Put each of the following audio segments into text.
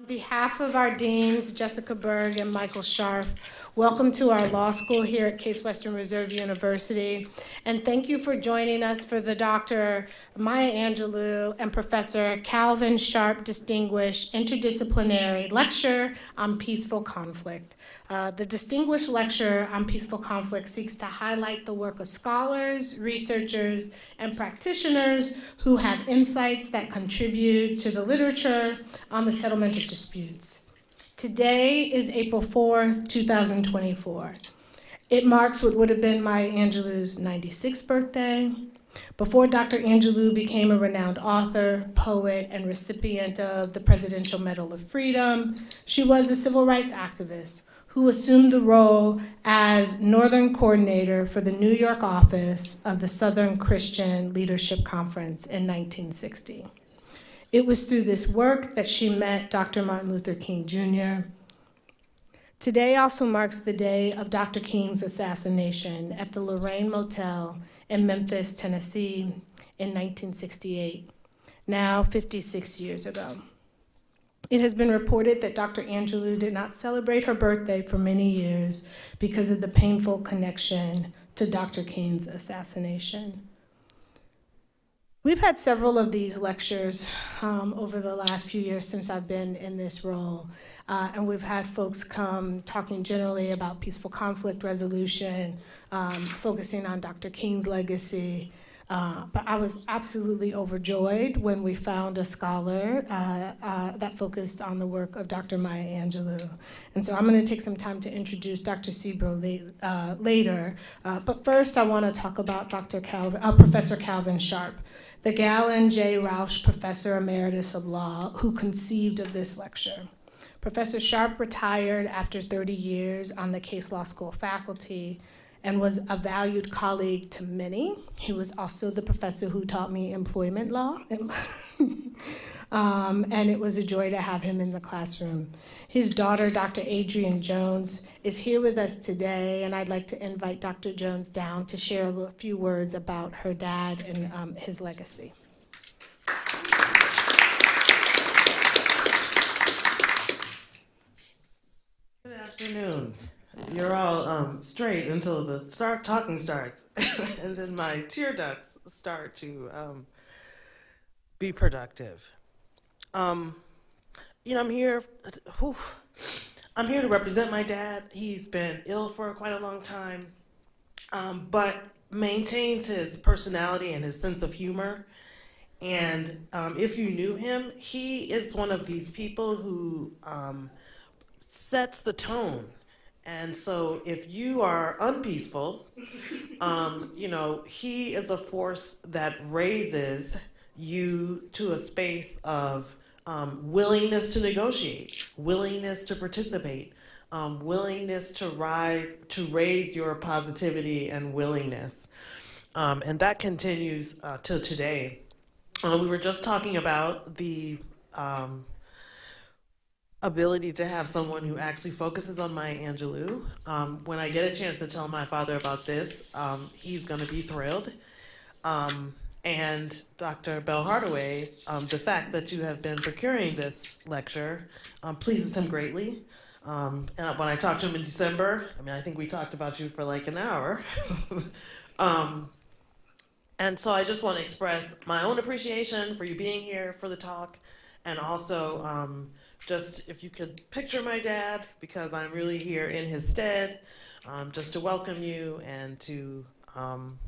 On behalf of our deans, Jessica Berg and Michael Scharf, welcome to our law school here at Case Western Reserve University. And thank you for joining us for the Dr. Maya Angelou and Professor Calvin Sharp Distinguished Interdisciplinary Lecture on Peaceful Conflict. Uh, the Distinguished Lecture on Peaceful Conflict seeks to highlight the work of scholars, researchers, and practitioners who have insights that contribute to the literature on the settlement of disputes. Today is April 4, 2024. It marks what would have been Maya Angelou's 96th birthday. Before Dr. Angelou became a renowned author, poet, and recipient of the Presidential Medal of Freedom, she was a civil rights activist who assumed the role as Northern Coordinator for the New York office of the Southern Christian Leadership Conference in 1960. It was through this work that she met Dr. Martin Luther King Jr. Today also marks the day of Dr. King's assassination at the Lorraine Motel in Memphis, Tennessee in 1968, now 56 years ago. It has been reported that Dr. Angelou did not celebrate her birthday for many years because of the painful connection to Dr. King's assassination. We've had several of these lectures um, over the last few years since I've been in this role. Uh, and we've had folks come talking generally about peaceful conflict resolution, um, focusing on Dr. King's legacy, uh, but I was absolutely overjoyed when we found a scholar uh, uh, that focused on the work of Dr. Maya Angelou. And so I'm going to take some time to introduce Dr. Sebro uh, later. Uh, but first, I want to talk about Dr. Calvin, Professor Calvin Sharp, the Galen J. Roush Professor Emeritus of Law, who conceived of this lecture. Professor Sharp retired after 30 years on the Case Law School faculty and was a valued colleague to many. He was also the professor who taught me employment law. um, and it was a joy to have him in the classroom. His daughter, Dr. Adrian Jones, is here with us today, and I'd like to invite Dr. Jones down to share a few words about her dad and um, his legacy. Good afternoon you're all um, straight until the start talking starts, and then my tear ducts start to um, be productive. Um, you know, I'm here. Whew, I'm here to represent my dad. He's been ill for quite a long time, um, but maintains his personality and his sense of humor. And um, if you knew him, he is one of these people who um, sets the tone and so, if you are unpeaceful, um, you know, he is a force that raises you to a space of um, willingness to negotiate, willingness to participate, um, willingness to rise, to raise your positivity and willingness. Um, and that continues uh, till today. Uh, we were just talking about the um, ability to have someone who actually focuses on Maya Angelou. Um, when I get a chance to tell my father about this, um, he's going to be thrilled. Um, and Dr. Bell Hardaway, um, the fact that you have been procuring this lecture um, pleases him greatly. Um, and when I talked to him in December, I mean, I think we talked about you for like an hour. and so I just want to express my own appreciation for you being here for the talk and also just if you could picture my dad, because I'm really here in his stead, um, just to welcome you and to um,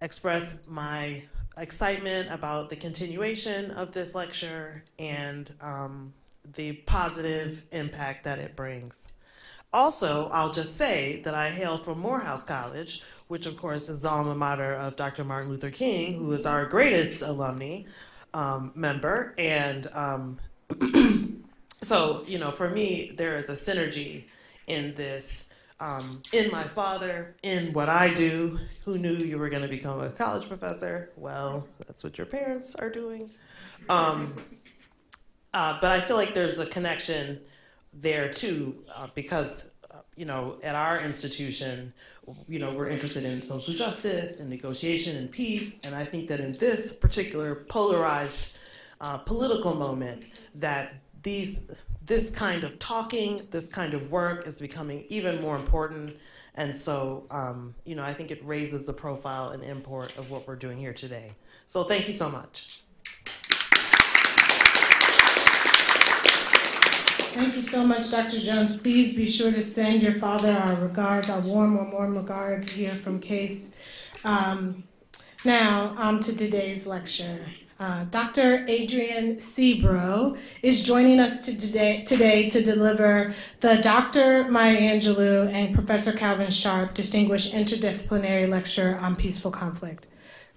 express my excitement about the continuation of this lecture and um, the positive impact that it brings. Also, I'll just say that I hail from Morehouse College, which of course is the alma mater of Dr. Martin Luther King, who is our greatest alumni um, member, and um, so, you know, for me, there is a synergy in this, um, in my father, in what I do. Who knew you were going to become a college professor? Well, that's what your parents are doing. Um, uh, but I feel like there's a connection there too, uh, because, uh, you know, at our institution, you know, we're interested in social justice and negotiation and peace. And I think that in this particular polarized uh, political moment, that these, this kind of talking, this kind of work is becoming even more important. And so, um, you know, I think it raises the profile and import of what we're doing here today. So thank you so much. Thank you so much, Dr. Jones. Please be sure to send your father our regards, our warm, warm, warm regards here from CASE. Um, now, on to today's lecture. Uh, Dr. Adrien Sebro is joining us today, today to deliver the Dr. Maya Angelou and Professor Calvin Sharp Distinguished Interdisciplinary Lecture on Peaceful Conflict.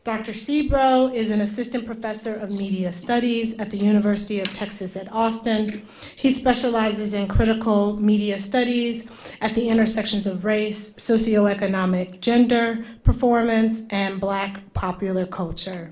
Dr. Sebro is an assistant professor of media studies at the University of Texas at Austin. He specializes in critical media studies at the intersections of race, socioeconomic, gender, performance, and black popular culture.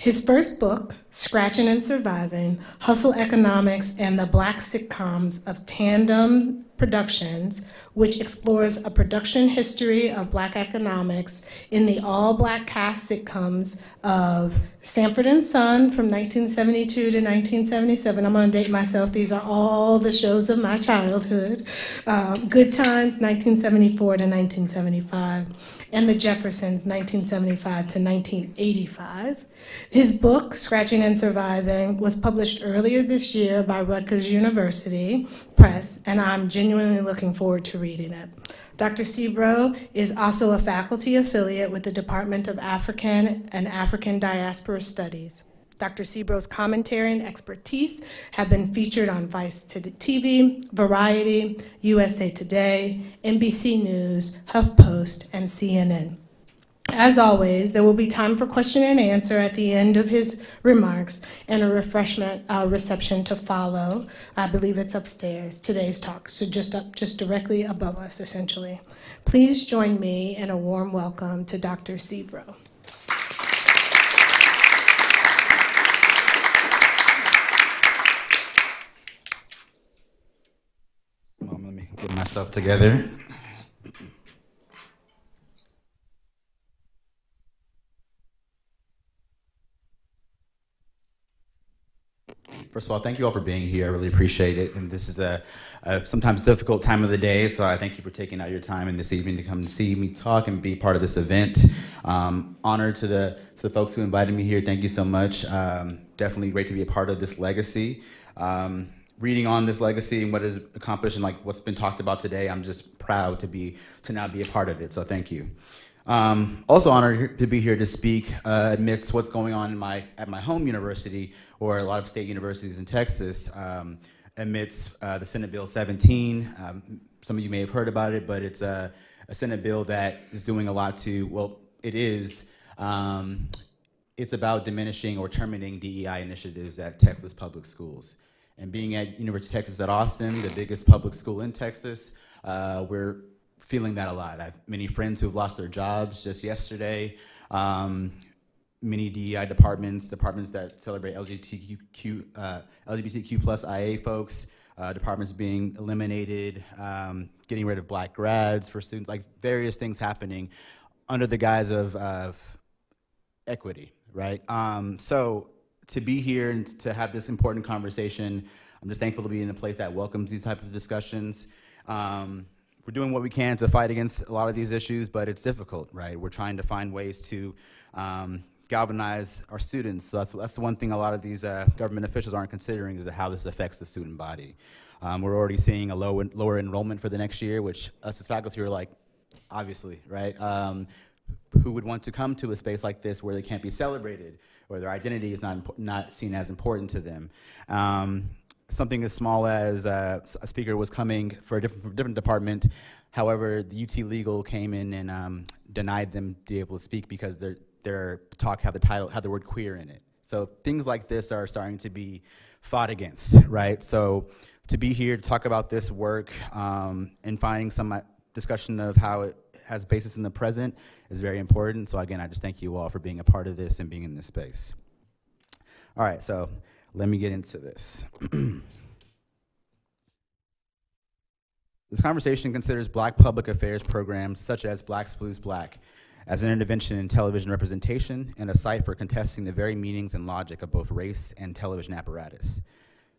His first book, Scratching and Surviving Hustle Economics and the Black Sitcoms of Tandem Productions, which explores a production history of black economics in the all black cast sitcoms of Sanford and Son from 1972 to 1977. I'm to date myself. These are all the shows of my childhood. Um, Good Times, 1974 to 1975 and the Jeffersons, 1975 to 1985. His book, Scratching and Surviving, was published earlier this year by Rutgers University Press, and I'm genuinely looking forward to reading it. Dr. Sebro is also a faculty affiliate with the Department of African and African Diaspora Studies. Dr. Sebro's commentary and expertise have been featured on Vice TV, Variety, USA Today, NBC News, HuffPost, and CNN. As always, there will be time for question and answer at the end of his remarks and a refreshment uh, reception to follow. I believe it's upstairs, today's talk, so just up, just directly above us, essentially. Please join me in a warm welcome to Dr. Sebro. get myself together. First of all, thank you all for being here. I really appreciate it. And this is a, a, sometimes difficult time of the day, so I thank you for taking out your time and this evening to come see me talk and be part of this event. Um, honor to the to the folks who invited me here. Thank you so much. Um, definitely great to be a part of this legacy. Um, reading on this legacy and what is accomplished and like what's been talked about today, I'm just proud to be to now be a part of it. So thank you. Um, also honored to be here to speak uh, amidst what's going on in my at my home university or a lot of state universities in Texas um, amidst uh, the Senate Bill 17. Um, some of you may have heard about it, but it's a, a, Senate bill that is doing a lot to well, it is. Um, it's about diminishing or terminating DEI initiatives at Texas public schools. And being at University of Texas at Austin, the biggest public school in Texas, uh, we're feeling that a lot. I have many friends who have lost their jobs just yesterday. Um, many DEI departments, departments that celebrate LGBTQ, uh, LGBTQ plus IA folks, uh, departments being eliminated, um, getting rid of black grads for students, like various things happening under the guise of, of equity, right? Um, so to be here and to have this important conversation. I'm just thankful to be in a place that welcomes these type of discussions. Um, we're doing what we can to fight against a lot of these issues, but it's difficult, right? We're trying to find ways to um, galvanize our students. So that's, that's, the one thing a lot of these uh, government officials aren't considering is how this affects the student body. Um, we're already seeing a low, lower enrollment for the next year, which us as faculty are like, obviously, right? Um, who would want to come to a space like this where they can't be celebrated, or their identity is not, not seen as important to them. Um, something as small as uh, a speaker was coming for a different, different department. However, the UT Legal came in and um, denied them to be able to speak because their, their talk had the title, had the word queer in it. So things like this are starting to be fought against, right? So to be here to talk about this work um, and finding some uh, discussion of how it has basis in the present is very important. So again, I just thank you all for being a part of this and being in this space. All right, so let me get into this. this conversation considers black public affairs programs such as Blacks Blues Black as an intervention in television representation and a site for contesting the very meanings and logic of both race and television apparatus.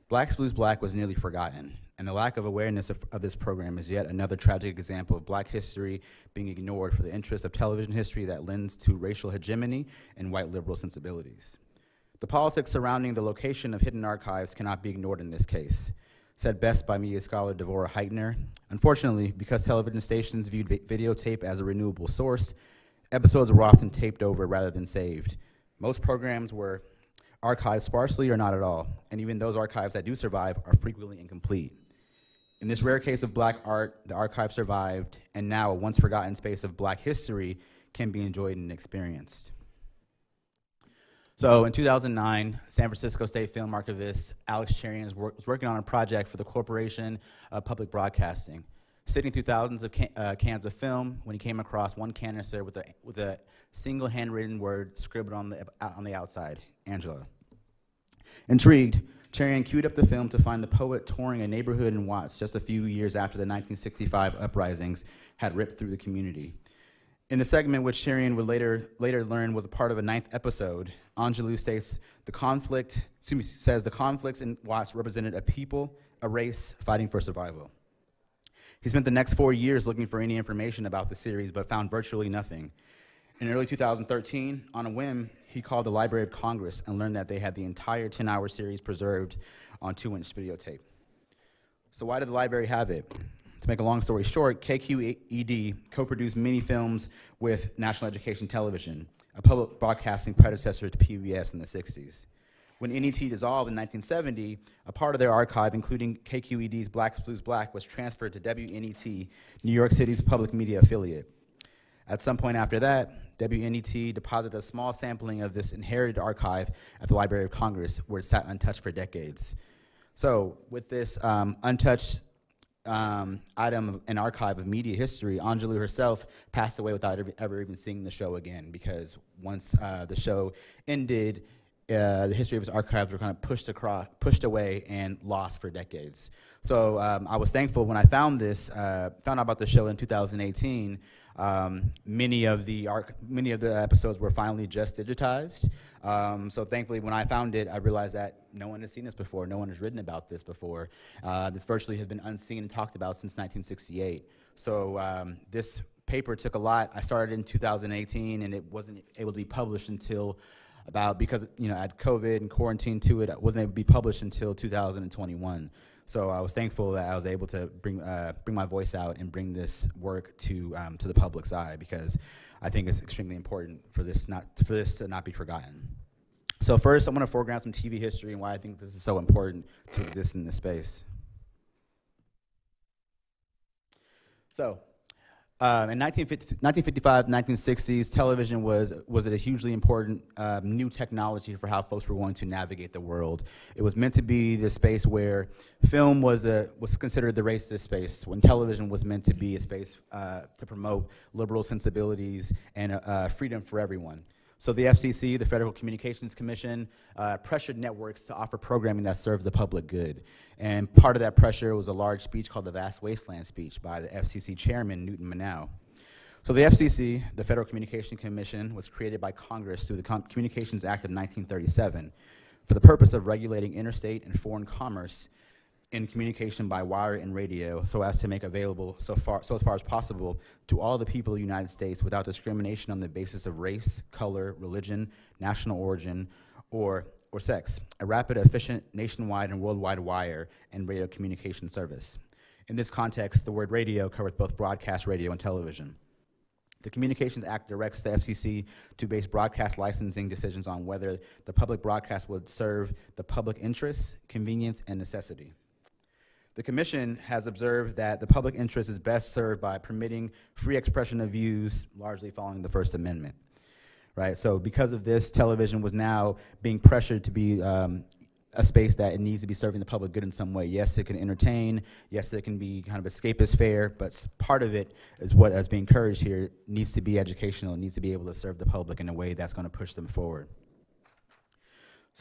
Blacks Blues Black was nearly forgotten, and the lack of awareness of, of, this program is yet another tragic example of black history being ignored for the interest of television history that lends to racial hegemony and white liberal sensibilities. The politics surrounding the location of hidden archives cannot be ignored in this case. Said best by media scholar Devorah Heitner. Unfortunately, because television stations viewed vi videotape as a renewable source, episodes were often taped over rather than saved. Most programs were archived sparsely or not at all, and even those archives that do survive are frequently incomplete. In this rare case of black art, the archive survived, and now a once forgotten space of black history can be enjoyed and experienced. So in 2009, San Francisco State film archivist Alex Cherian was working on a project for the Corporation of Public Broadcasting, sitting through thousands of can, uh, cans of film when he came across one canister with a, with a single handwritten word scribbled on the, on the outside, Angelou. Intrigued, Cherian queued up the film to find the poet touring a neighborhood in Watts just a few years after the 1965 uprisings had ripped through the community. In the segment, which Cherian would later, later learn was a part of a ninth episode, Angelou states, the conflict, excuse me, says the conflicts in Watts represented a people, a race fighting for survival. He spent the next four years looking for any information about the series, but found virtually nothing. In early 2013, on a whim, he called the Library of Congress and learned that they had the entire 10 hour series preserved on two inch videotape. So, why did the library have it? To make a long story short, KQED co produced many films with National Education Television, a public broadcasting predecessor to PBS in the 60s. When NET dissolved in 1970, a part of their archive, including KQED's Black Blues Black, was transferred to WNET, New York City's public media affiliate. At some point after that, WNET deposited a small sampling of this inherited archive at the Library of Congress, where it sat untouched for decades. So, with this um, untouched um, item an archive of media history, Angelou herself passed away without ever, ever even seeing the show again because once uh, the show ended, uh, the history of his archives were kind of pushed across, pushed away, and lost for decades. So um, I was thankful when I found this, uh, found out about the show in 2018. Um, many of the many of the episodes were finally just digitized. Um, so thankfully, when I found it, I realized that no one has seen this before. No one has written about this before. Uh, this virtually has been unseen and talked about since 1968. So um, this paper took a lot. I started in 2018, and it wasn't able to be published until about because you know I had COVID and quarantine to it. It wasn't able to be published until 2021. So I was thankful that I was able to bring uh, bring my voice out and bring this work to um, to the public's eye because I think it's extremely important for this not for this to not be forgotten. So first, I'm going to foreground some TV history and why I think this is so important to exist in this space. So um, in 1955, 1960s, television was, was a hugely important um, new technology for how folks were going to navigate the world. It was meant to be the space where film was, the, was considered the racist space, when television was meant to be a space uh, to promote liberal sensibilities and uh, freedom for everyone. So the FCC, the Federal Communications Commission, uh, pressured networks to offer programming that served the public good. And part of that pressure was a large speech called the Vast Wasteland speech by the FCC chairman, Newton Minow. So the FCC, the Federal Communications Commission, was created by Congress through the Com Communications Act of 1937 for the purpose of regulating interstate and foreign commerce in communication by wire and radio so as to make available so far so as far as possible to all the people of the United States without discrimination on the basis of race, color, religion, national origin, or or sex, a rapid, efficient, nationwide and worldwide wire and radio communication service. In this context, the word radio covers both broadcast radio and television. The Communications Act directs the FCC to base broadcast licensing decisions on whether the public broadcast would serve the public interest, convenience, and necessity. The Commission has observed that the public interest is best served by permitting free expression of views, largely following the First Amendment. Right? So, because of this, television was now being pressured to be um, a space that it needs to be serving the public good in some way. Yes, it can entertain. Yes, it can be kind of escapist fare, but part of it is what is being encouraged here needs to be educational. It needs to be able to serve the public in a way that's going to push them forward.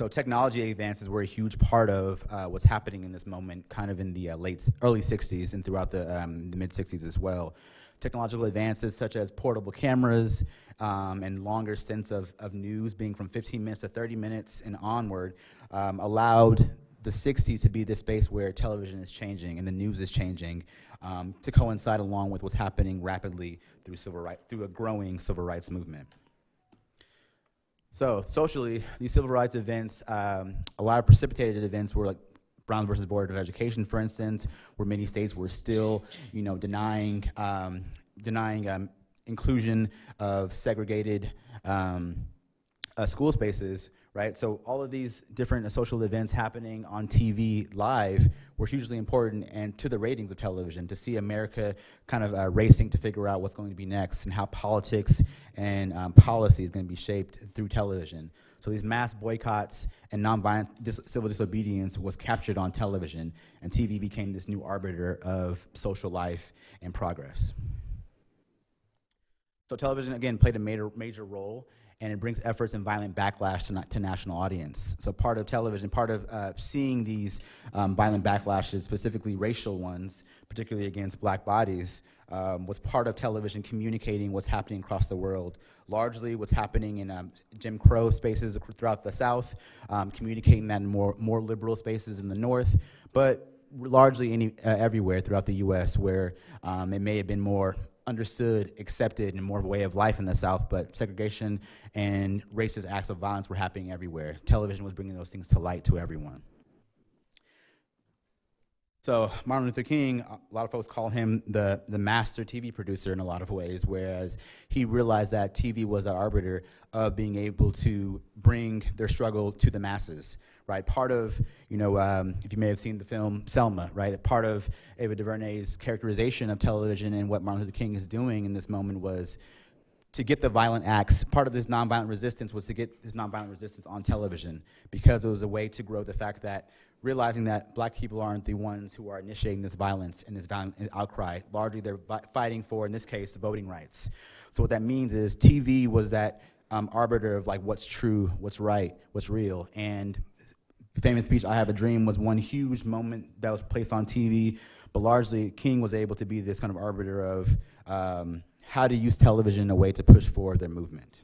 So technology advances were a huge part of uh, what's happening in this moment, kind of in the uh, late, early 60s and throughout the, um, the mid 60s as well. Technological advances such as portable cameras um, and longer stints of, of news being from 15 minutes to 30 minutes and onward um, allowed the 60s to be the space where television is changing and the news is changing um, to coincide along with what's happening rapidly through civil right, through a growing civil rights movement. So socially, these civil rights events, um, a lot of precipitated events were like Brown versus Board of Education, for instance, where many states were still, you know, denying um, denying um, inclusion of segregated um, uh, school spaces right? So all of these different social events happening on TV live were hugely important and to the ratings of television to see America kind of uh, racing to figure out what's going to be next and how politics and um, policy is going to be shaped through television. So these mass boycotts and nonviolent dis civil disobedience was captured on television, and TV became this new arbiter of social life and progress. So television, again, played a major, major role and it brings efforts and violent backlash to, to national audience. So part of television, part of uh, seeing these um, violent backlashes, specifically racial ones, particularly against black bodies, um, was part of television communicating what's happening across the world. Largely what's happening in um, Jim Crow spaces throughout the South, um, communicating that in more, more liberal spaces in the North, but largely any, uh, everywhere throughout the U.S. where um, it may have been more understood, accepted, and more of a way of life in the South, but segregation and racist acts of violence were happening everywhere. Television was bringing those things to light to everyone. So Martin Luther King, a lot of folks call him the, the master TV producer in a lot of ways, whereas he realized that TV was the arbiter of being able to bring their struggle to the masses right? Part of, you know, um, if you may have seen the film Selma, right? Part of Ava DuVernay's characterization of television and what Martin Luther King is doing in this moment was to get the violent acts, part of this nonviolent resistance was to get this nonviolent resistance on television because it was a way to grow the fact that realizing that black people aren't the ones who are initiating this violence and this violent outcry. Largely, they're fighting for, in this case, the voting rights. So what that means is TV was that um, arbiter of like what's true, what's right, what's real, and famous speech, I Have a Dream, was one huge moment that was placed on TV, but largely King was able to be this kind of arbiter of um, how to use television in a way to push forward their movement.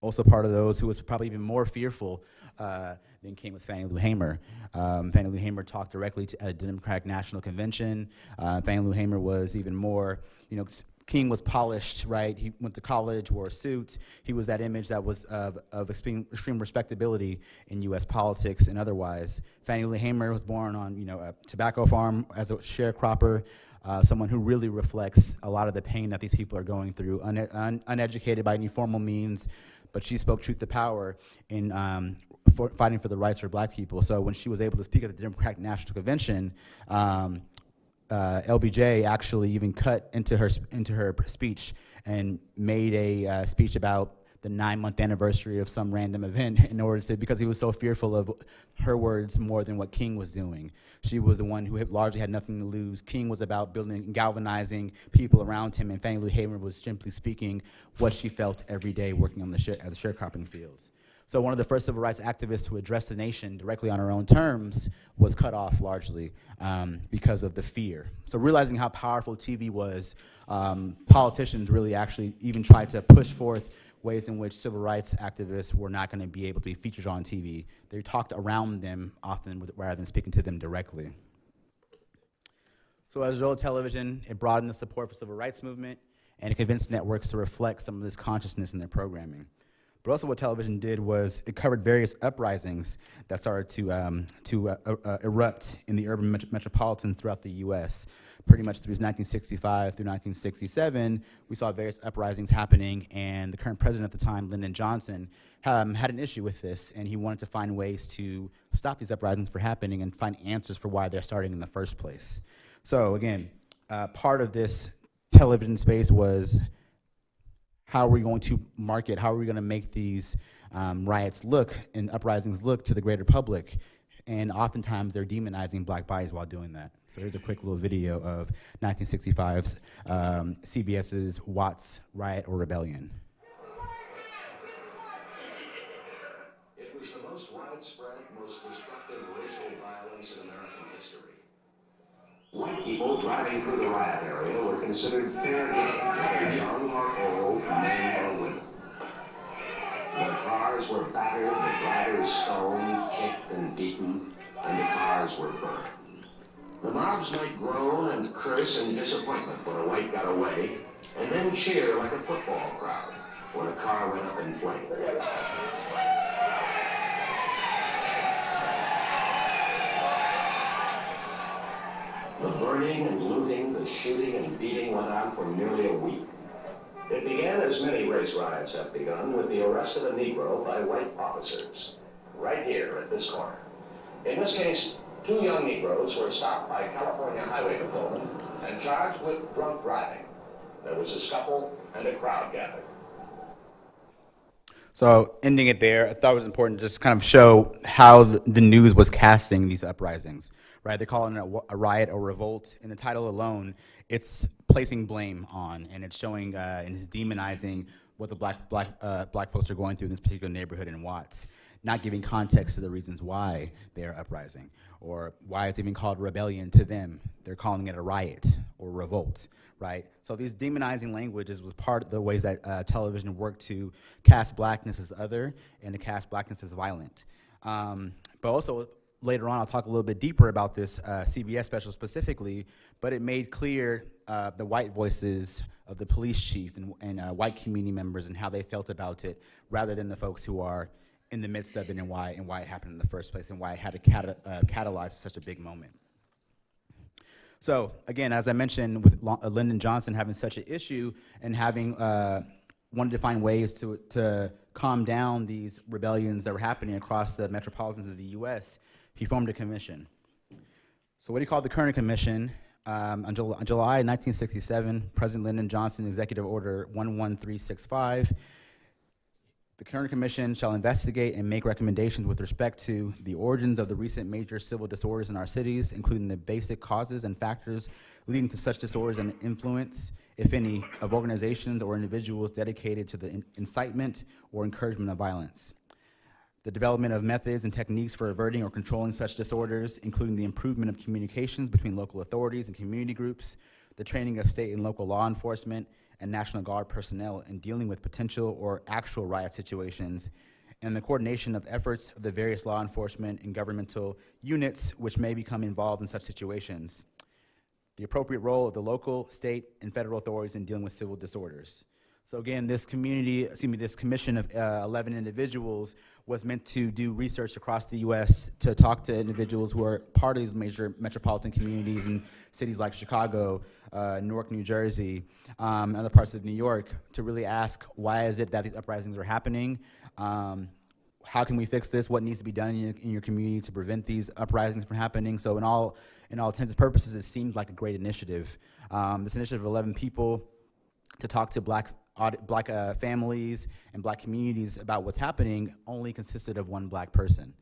Also part of those who was probably even more fearful uh, than King was Fannie Lou Hamer. Um, Fannie Lou Hamer talked directly to, at a Democratic National Convention. Uh, Fannie Lou Hamer was even more, you know, King was polished, right? He went to college, wore a suit. He was that image that was of, of extreme, respectability in U.S. politics and otherwise. Fannie Lou Hamer was born on, you know, a tobacco farm as a sharecropper, uh, someone who really reflects a lot of the pain that these people are going through, un un uneducated by any formal means, but she spoke truth to power in um, for fighting for the rights for black people. So when she was able to speak at the Democratic National Convention, um, uh, LBJ actually even cut into her into her speech and made a uh, speech about the nine month anniversary of some random event in order to because he was so fearful of her words more than what King was doing. She was the one who had largely had nothing to lose. King was about building and galvanizing people around him, and Fannie Lou Hamer was simply speaking what she felt every day working on the as a sharecropping fields. So one of the first civil rights activists to address the nation directly on her own terms was cut off largely um, because of the fear. So realizing how powerful TV was, um, politicians really actually even tried to push forth ways in which civil rights activists were not going to be able to be featured on TV. They talked around them often with, rather than speaking to them directly. So as a result television, it broadened the support for civil rights movement and it convinced networks to reflect some of this consciousness in their programming. But also what television did was it covered various uprisings that started to, um, to uh, uh, uh erupt in the urban met throughout the US. Pretty much through 1965 through 1967, we saw various uprisings happening and the current president at the time, Lyndon Johnson, um, had an issue with this and he wanted to find ways to stop these uprisings from happening and find answers for why they're starting in the first place. So again, uh, part of this television space was how are we going to market, how are we going to make these um, riots look and uprisings look to the greater public? And oftentimes they're demonizing black bodies while doing that. So here's a quick little video of 1965's um, CBS's Watts Riot or Rebellion. It was the most widespread, most destructive racial violence in American history. White people driving through the riot area were considered fair game, young or old, men or women. The cars were battered, the drivers stoned, kicked, and beaten, and the cars were burned. The mobs might groan and curse in disappointment when a white got away, and then cheer like a football crowd when a car went up in flames. The burning and looting, the shooting and beating went on for nearly a week. It began as many race riots have begun with the arrest of a Negro by white officers, right here at this corner. In this case, two young Negroes were stopped by California Highway Patrolmen and charged with drunk driving. There was a scuffle and a crowd gathered. So, ending it there, I thought it was important to just kind of show how the the news was casting these uprisings, right? They're calling it a, a riot or revolt. In the title alone, it's placing blame on, and it's showing uh, and it's demonizing what the black black uh, black folks are going through in this particular neighborhood in Watts, not giving context to the reasons why they are uprising or why it's even called rebellion to them. They're calling it a riot or revolt, right? So these demonizing languages was part of the ways that uh, television worked to cast blackness as other and to cast blackness as violent. Um, but also later on, I'll talk a little bit deeper about this uh, CBS special specifically. But it made clear uh, the white voices of the police chief and, and uh, white community members and how they felt about it, rather than the folks who are in the midst of it and why and why it happened in the first place and why it had to cata- uh, catalyze such a big moment. So again, as I mentioned, with uh, Lyndon Johnson having such an issue and having uh, wanted to find ways to, to calm down these rebellions that were happening across the metropolitans of the U.S., he formed a commission. So what he called the Kerner Commission, um, on, Jul- on July 1967, President Lyndon Johnson, Executive Order 11365, the Kerner Commission shall investigate and make recommendations with respect to the origins of the recent major civil disorders in our cities, including the basic causes and factors leading to such disorders and influence, if any, of organizations or individuals dedicated to the in- incitement or encouragement of violence. The development of methods and techniques for averting or controlling such disorders, including the improvement of communications between local authorities and community groups, the training of state and local law enforcement and National Guard personnel in dealing with potential or actual riot situations, and the coordination of efforts of the various law enforcement and governmental units which may become involved in such situations. The appropriate role of the local, state, and federal authorities in dealing with civil disorders. So again, this community, excuse me, this commission of uh, 11 individuals was meant to do research across the U.S. to talk to individuals who are part of these major metropolitan communities in cities like Chicago, uh, Newark, New Jersey, um, and other parts of New York, to really ask why is it that these uprisings are happening, um, how can we fix this? What needs to be done in your, in your community to prevent these uprisings from happening? So, in all, in all intents and purposes, it seemed like a great initiative. Um, this initiative of 11 people to talk to black black uh, families and black communities about what's happening only consisted of one black person,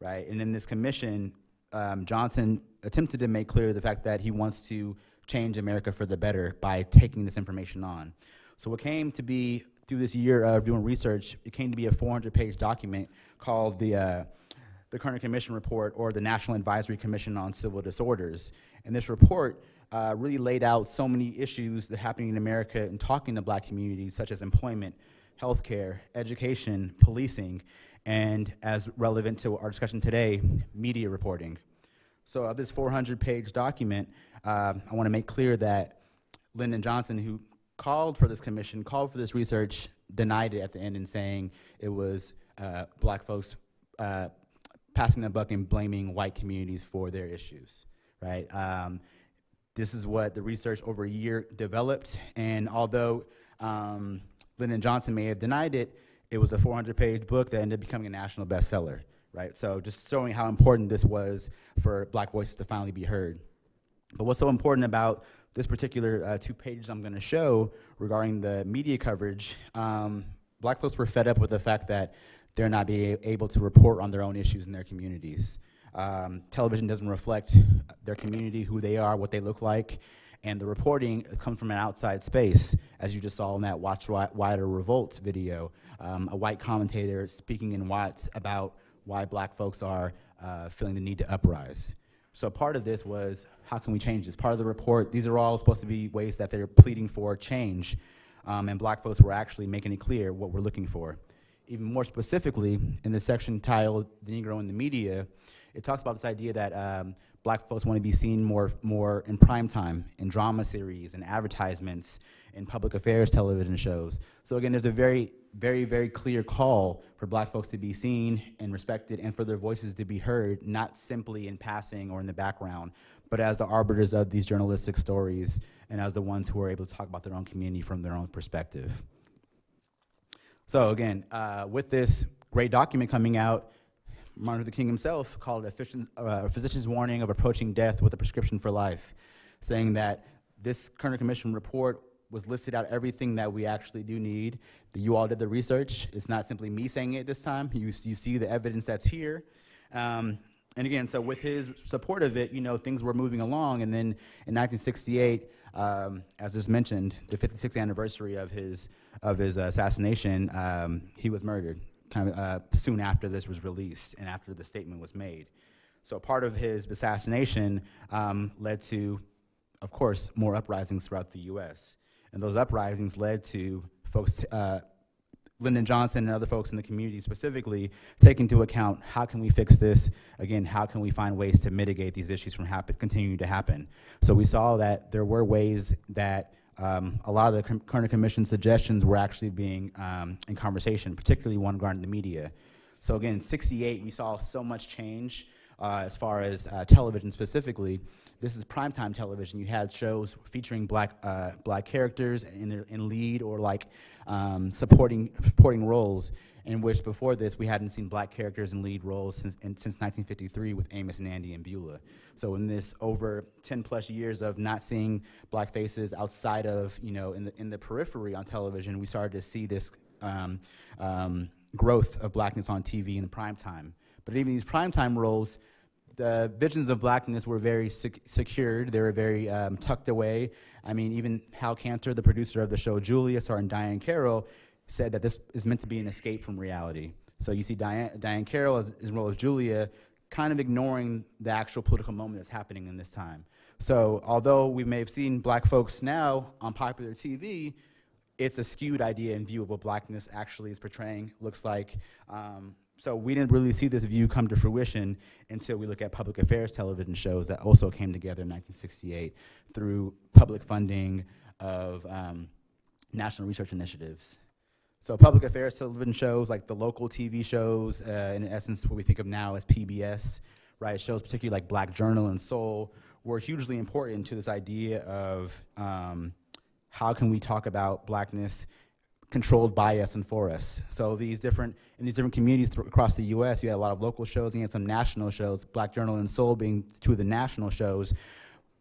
right? And in this commission, um, Johnson attempted to make clear the fact that he wants to change America for the better by taking this information on. So what came to be through this year of doing research, it came to be a 400-page document called the uh, the Kerner Commission report or the National Advisory Commission on Civil Disorders. And this report uh, really laid out so many issues that happening in America and talking to black communities, such as employment, healthcare, education, policing, and as relevant to our discussion today, media reporting. So of this 400-page document, um, I want to make clear that Lyndon Johnson, who called for this commission, called for this research, denied it at the end in saying it was uh, black folks uh, passing the buck and blaming white communities for their issues, right? Um, this is what the research over a year developed, and although um, Lyndon Johnson may have denied it, it was a 400-page book that ended up becoming a national bestseller, right? So just showing how important this was for black voices to finally be heard. But what's so important about this particular uh, two pages I'm going to show regarding the media coverage, um, black folks were fed up with the fact that they're not being able to report on their own issues in their communities. Um, television doesn't reflect their community, who they are, what they look like, and the reporting comes from an outside space, as you just saw in that Watts Riot or Revolt video, um, a white commentator speaking in Watts about why black folks are uh, feeling the need to uprise. So part of this was, how can we change this? Part of the report, these are all supposed to be ways that they're pleading for change, um, and black folks were actually making it clear what we're looking for. even more specifically, in the section titled "The Negro in the Media," it talks about this idea that um, black folks want to be seen more, more in prime time, in drama series, in advertisements, in public affairs television shows. So again, there's a very, very, very clear call for black folks to be seen and respected and for their voices to be heard, not simply in passing or in the background, but as the arbiters of these journalistic stories and as the ones who are able to talk about their own community from their own perspective. So again, uh, with this great document coming out, Martin Luther King himself called it a, physician, uh, a physician's warning of approaching death with a prescription for life, saying that this Kerner Commission report was listed out everything that we actually do need. That you all did the research. It's not simply me saying it this time. You, you see the evidence that's here. Um, and again, so with his support of it, you know, things were moving along. And then in 1968, um, as just mentioned, the 56th anniversary of his of his assassination, um, he was murdered. Kind of uh, soon after this was released and after the statement was made. So part of his assassination um, led to, of course, more uprisings throughout the U.S. And those uprisings led to folks uh, Lyndon Johnson and other folks in the community specifically take into account how can we fix this? Again, how can we find ways to mitigate these issues from happen, continuing to happen? So we saw that there were ways that um, a lot of the Kerner Commission suggestions were actually being um, in conversation, particularly one regarding the media. So again, in 68, we saw so much change uh, as far as uh, television specifically. This is primetime television. You had shows featuring black uh, black characters in, in lead or like um, supporting supporting roles. In which before this we hadn't seen black characters in lead roles since in, since 1953 with Amos and Andy and Beulah. So in this over 10 plus years of not seeing black faces outside of you know in the in the periphery on television, we started to see this um, um, growth of blackness on TV in the. But even these primetime roles, the visions of blackness were very sec secured. They were very um, tucked away. I mean, even Hal Kanter, the producer of the show Julia, starring Diane Carroll, said that this is meant to be an escape from reality. So you see Diane, Diahann Carroll as, as role as Julia, kind of ignoring the actual political moment that's happening in this time. So although we may have seen black folks now on popular TV, it's a skewed idea and view of what blackness actually is portraying, looks like. Um, so we didn't really see this view come to fruition until we look at public affairs television shows that also came together in 1968 through public funding of um, national research initiatives. So public affairs television shows like the local TV shows, uh, in essence what we think of now as PBS, right? Shows particularly like Black Journal and Soul were hugely important to this idea of um, how can we talk about blackness controlled by us and for us. So these different in these different communities across the U.S., you had a lot of local shows, and you had some national shows. Black Journal and Soul being two of the national shows,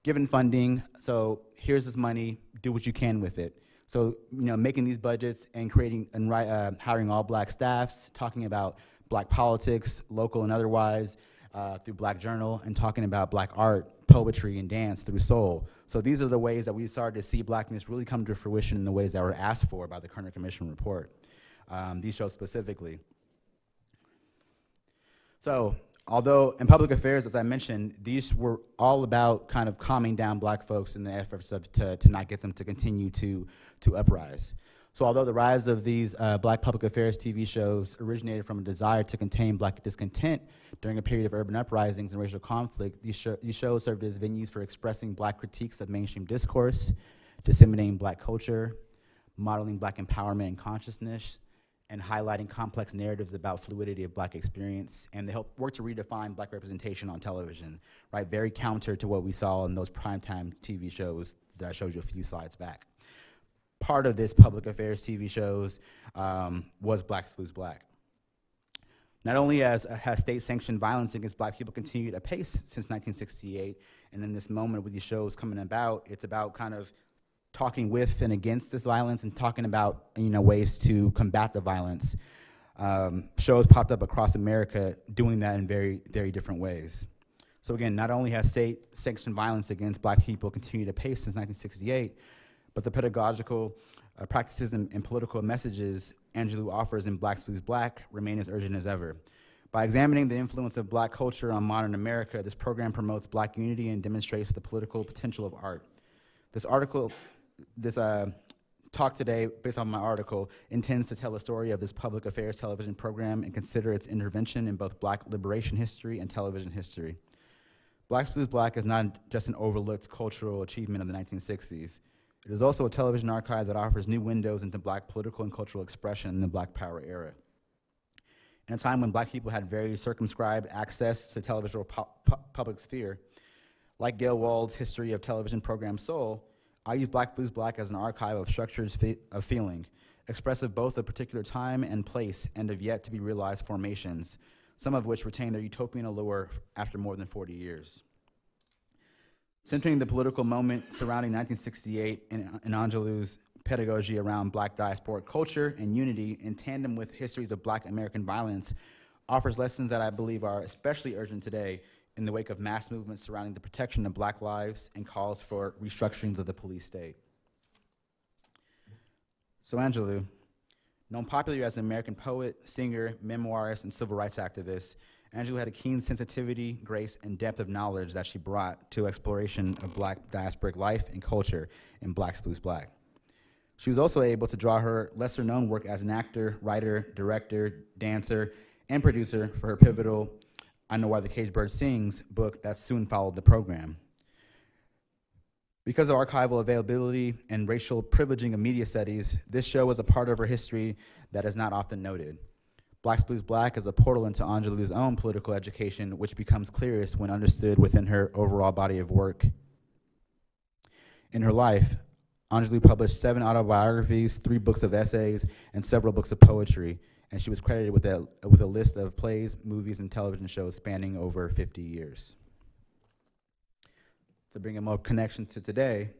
given funding. So here's this money, do what you can with it. So you know, making these budgets and creating and uh, hiring all black staffs, talking about black politics, local and otherwise, uh, through Black Journal, and talking about black art, poetry, and dance through Soul. So these are the ways that we started to see blackness really come to fruition in the ways that were asked for by the Kerner Commission report. Um, these shows specifically. So although in public affairs, as I mentioned, these were all about kind of calming down black folks in the efforts of, to, to not get them to continue to, to uprise. So although the rise of these uh, black public affairs TV shows originated from a desire to contain black discontent during a period of urban uprisings and racial conflict, these, sh these shows served as venues for expressing black critiques of mainstream discourse, disseminating black culture, modeling black empowerment and consciousness, and highlighting complex narratives about fluidity of black experience, and they help work to redefine black representation on television, right? Very counter to what we saw in those primetime TV shows that I showed you a few slides back part of this public affairs TV shows um, was Blacks Blues Black. Not only has, has state-sanctioned violence against black people continued apace since 1968, and in this moment with these shows coming about, it's about kind of talking with and against this violence and talking about you know ways to combat the violence. Um, shows popped up across America doing that in very, very different ways. So again, not only has state-sanctioned violence against black people continued to pace since 1968, but the pedagogical uh, practices and, and, political messages Angelou offers in Blacks Blues Black remain as urgent as ever. By examining the influence of black culture on modern America, this program promotes black unity and demonstrates the political potential of art. This article, this uh, talk today, based on my article, intends to tell the story of this public affairs television program and consider its intervention in both black liberation history and television history. Blacks Blues Black is not just an overlooked cultural achievement of the 1960s. It is also a television archive that offers new windows into black political and cultural expression in the black power era. In a time when black people had very circumscribed access to television pu- pu- public sphere, like Gayle Wald's History of Television program Soul, I use Black Blues Black as an archive of structures fe- of feeling, expressive both of particular time and place and of yet to be realized formations, some of which retain their utopian allure after more than 40 years. Centering the political moment surrounding 1968 and, and Angelou's pedagogy around black diasporic culture and unity in tandem with histories of black American violence offers lessons that I believe are especially urgent today in the wake of mass movements surrounding the protection of black lives and calls for restructurings of the police state. So Angelou, known popularly as an American poet, singer, memoirist, and civil rights activist, Angelou had a keen sensitivity, grace, and depth of knowledge that she brought to exploration of black diasporic life and culture in Blacks Blues Black. She was also able to draw her lesser known work as an actor, writer, director, dancer, and producer for her pivotal I Know Why the Caged Bird Sings book that soon followed the program. Because of archival availability and racial privileging of media studies, this show was a part of her history that is not often noted. Blacks Blues Black is a portal into Angelou's own political education, which becomes clearest when understood within her overall body of work. In her life, Angelou published seven autobiographies, three books of essays, and several books of poetry, and she was credited with a, with a list of plays, movies, and television shows spanning over 50 years. To bring a more connection to today,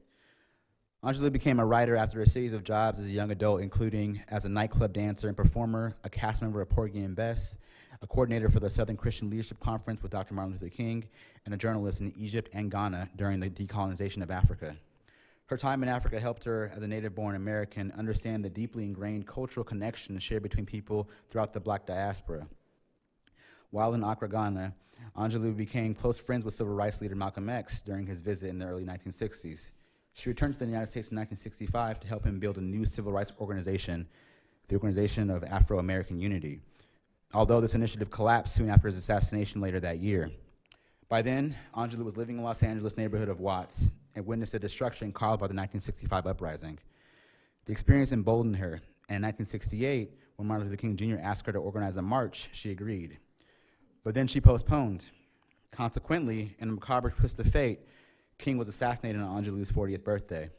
Angelou became a writer after a series of jobs as a young adult, including as a nightclub dancer and performer, a cast member of Porgy and Bess, a coordinator for the Southern Christian Leadership Conference with Dr. Martin Luther King, and a journalist in Egypt and Ghana during the decolonization of Africa. Her time in Africa helped her, as a native born American, understand the deeply ingrained cultural connection shared between people throughout the black diaspora. While in Accra, Ghana, Angelou became close friends with civil rights leader Malcolm X during his visit in the early 1960s. She returned to the United States in 1965 to help him build a new civil rights organization, the Organization of Afro American Unity, although this initiative collapsed soon after his assassination later that year. By then, Angelou was living in Los Angeles neighborhood of Watts, and witnessed the destruction caused by the 1965 uprising. The experience emboldened her, and in 1968, when Martin Luther King Jr. asked her to organize a march, she agreed. But then she postponed. Consequently, in a macabre twist of fate, King was assassinated on Angelou's 40th birthday.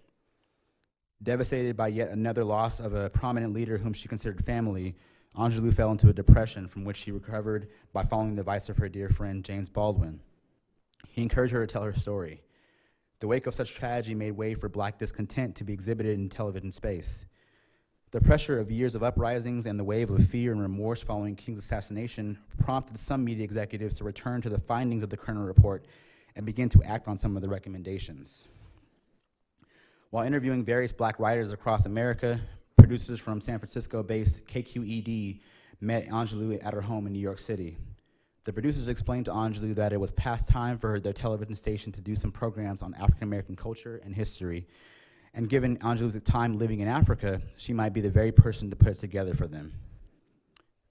Devastated by yet another loss of a prominent leader whom she considered family, Angelou fell into a depression from which she recovered by following the advice of her dear friend James Baldwin. He encouraged her to tell her story. The wake of such tragedy made way for black discontent to be exhibited in television space. The pressure of years of uprisings and the wave of fear and remorse following King's assassination prompted some media executives to return to the findings of the Kerner report and begin to act on some of the recommendations. While interviewing various black writers across America, producers from San Francisco based KQED met Angelou at her home in New York City. The producers explained to Angelou that it was past time for their television station to do some programs on African American culture and history. And given Angelou's time living in Africa, she might be the very person to put it together for them.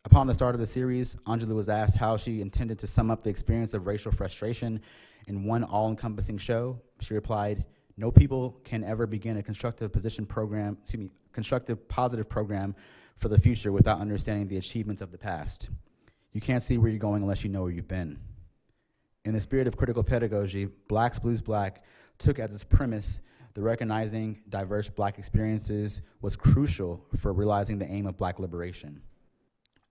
Upon the start of the series, Angelou was asked how she intended to sum up the experience of racial frustration in one all encompassing show. She replied, No people can ever begin a constructive position program, excuse me, constructive positive program for the future without understanding the achievements of the past. You can't see where you're going unless you know where you've been. In the spirit of critical pedagogy, Blacks Blues Black took as its premise the recognizing diverse black experiences was crucial for realizing the aim of black liberation.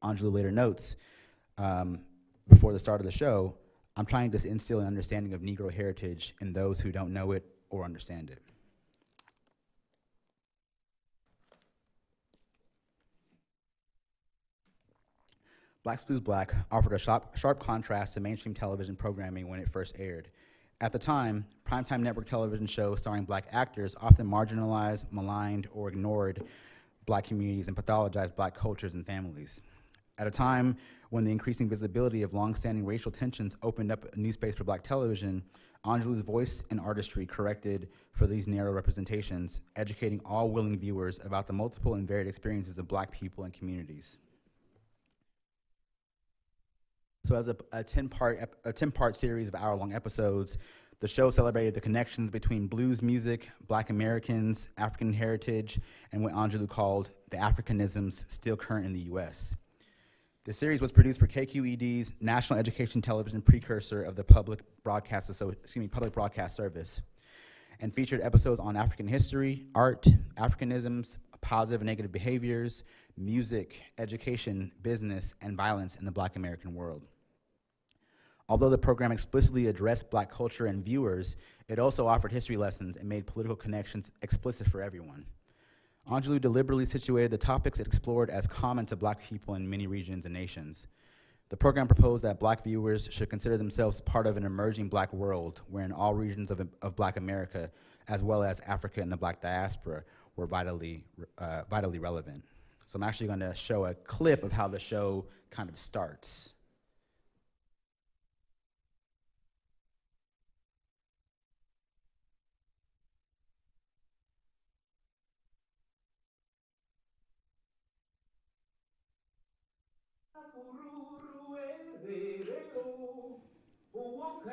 Angelou later notes, um, before the start of the show, I'm trying to instill an understanding of Negro heritage in those who don't know it or understand it. Blacks Blues Black offered a sharp, sharp contrast to mainstream television programming when it first aired. At the time, primetime network television shows starring black actors often marginalized, maligned, or ignored black communities and pathologized black cultures and families. At a time when the increasing visibility of longstanding racial tensions opened up a new space for black television, Angelou's voice and artistry corrected for these narrow representations, educating all willing viewers about the multiple and varied experiences of black people and communities. So, as a, a 10 part, a 10 part series of hour long episodes, the show celebrated the connections between blues music, black Americans, African heritage, and what Angelou called the Africanisms still current in the US. The series was produced for KQED's National Education Television precursor of the Public Broadcast, Asso- excuse me, Public Broadcast Service, and featured episodes on African history, art, Africanisms, positive and negative behaviors, music, education, business, and violence in the black American world. Although the program explicitly addressed black culture and viewers, it also offered history lessons and made political connections explicit for everyone. Angelou deliberately situated the topics it explored as common to black people in many regions and nations. The program proposed that black viewers should consider themselves part of an emerging black world wherein all regions of, of black America, as well as Africa and the black diaspora, were vitally, uh, vitally relevant. So I'm actually going to show a clip of how the show kind of starts.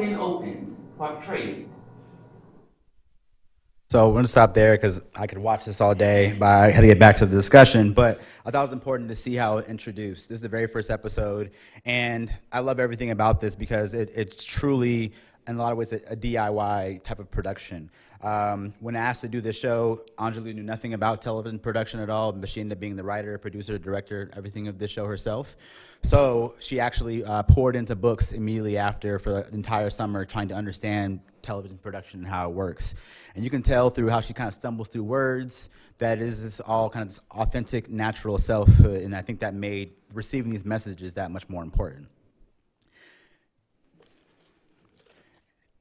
been opened So we're gonna stop there because I could watch this all day, but I had to get back to the discussion. But I thought it was important to see how it introduced. This is the very first episode, and I love everything about this because it, it's truly, in a lot of ways, a, a DIY type of production. Um, when asked to do this show, Angelou knew nothing about television production at all, but she ended up being the writer, producer, director, everything of this show herself. So she actually uh, poured into books immediately after for the entire summer, trying to understand television production and how it works. And you can tell through how she kind of stumbles through words that it is this all kind of this authentic, natural selfhood, and I think that made receiving these messages that much more important.